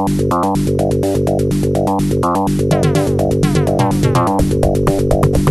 Thank you.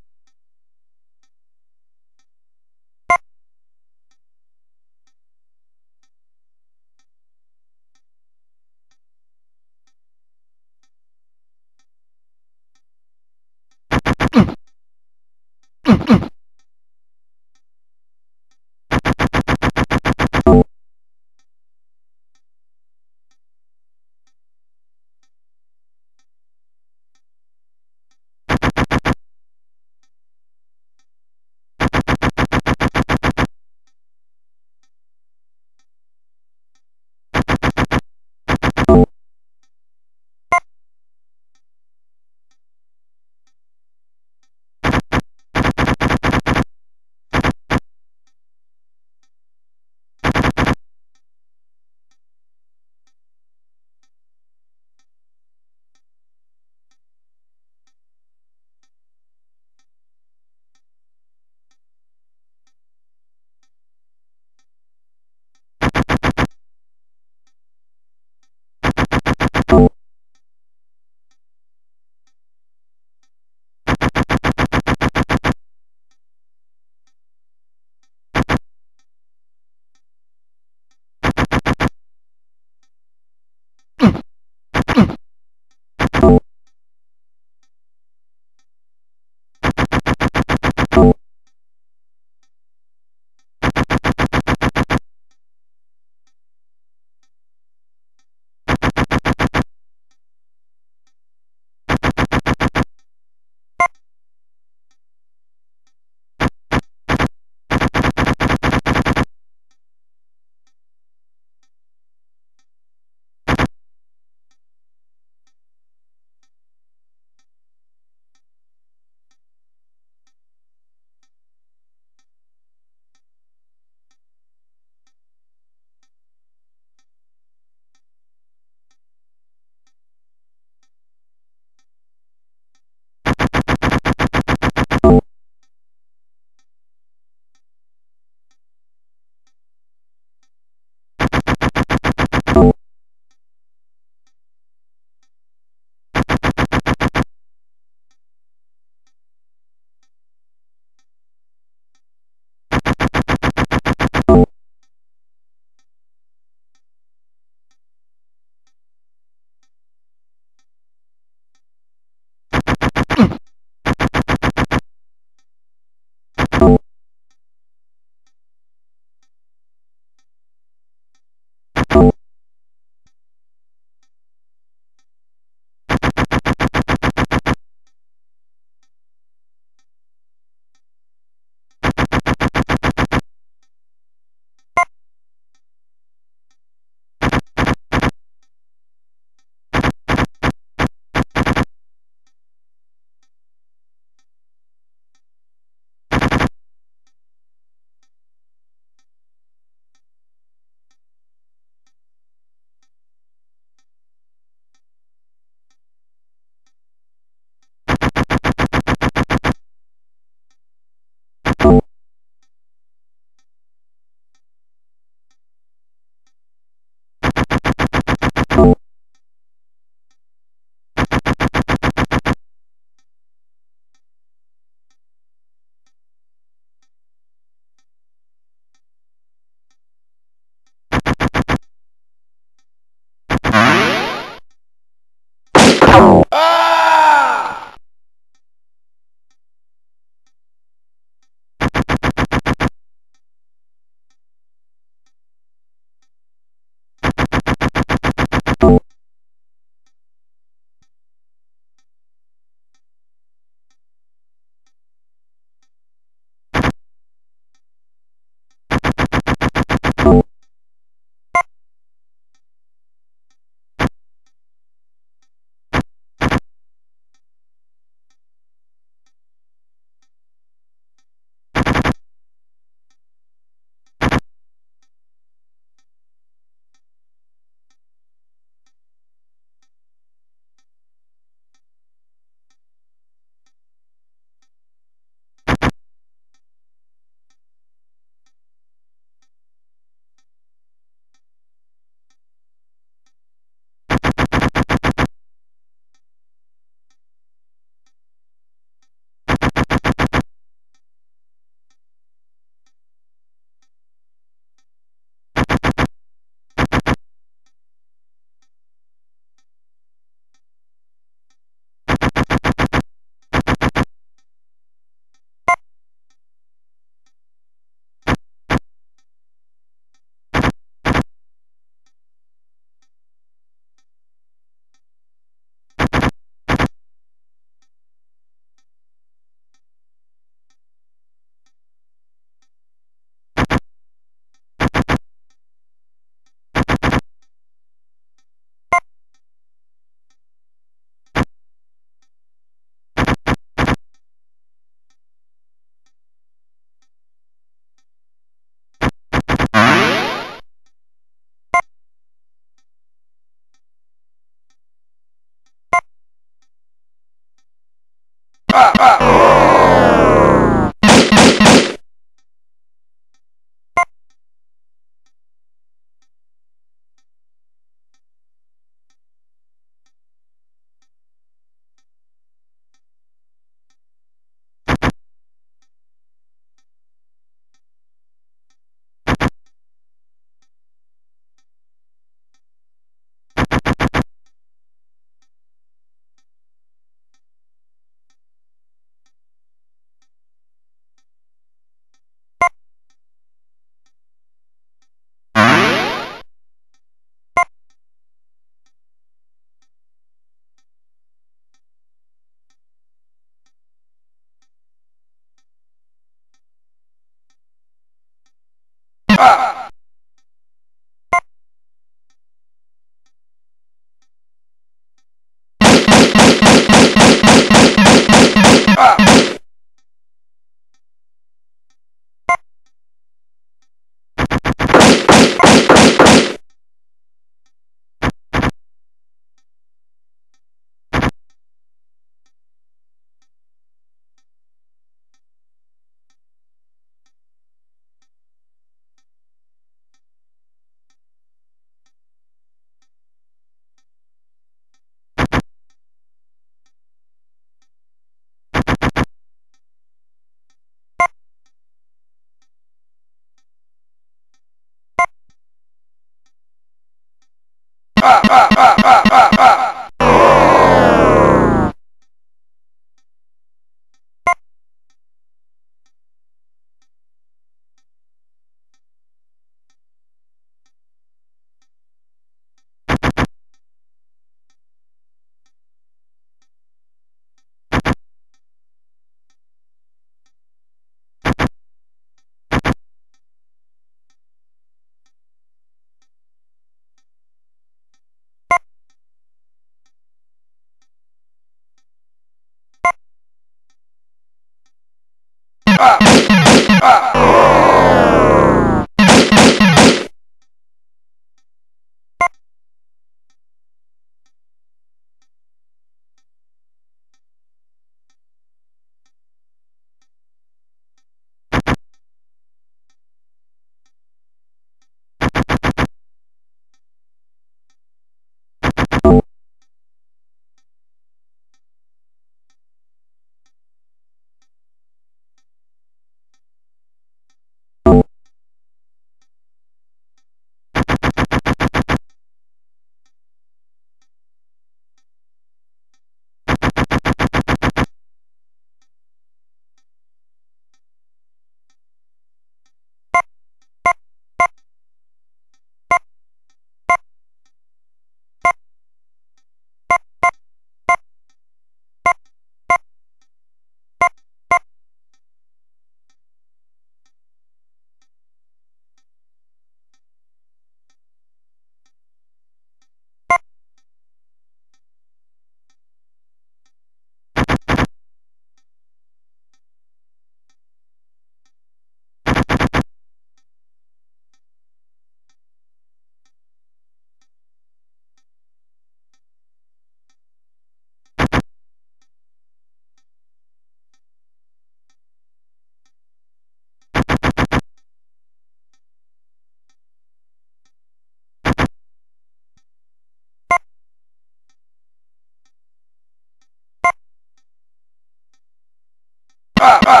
bah, bah.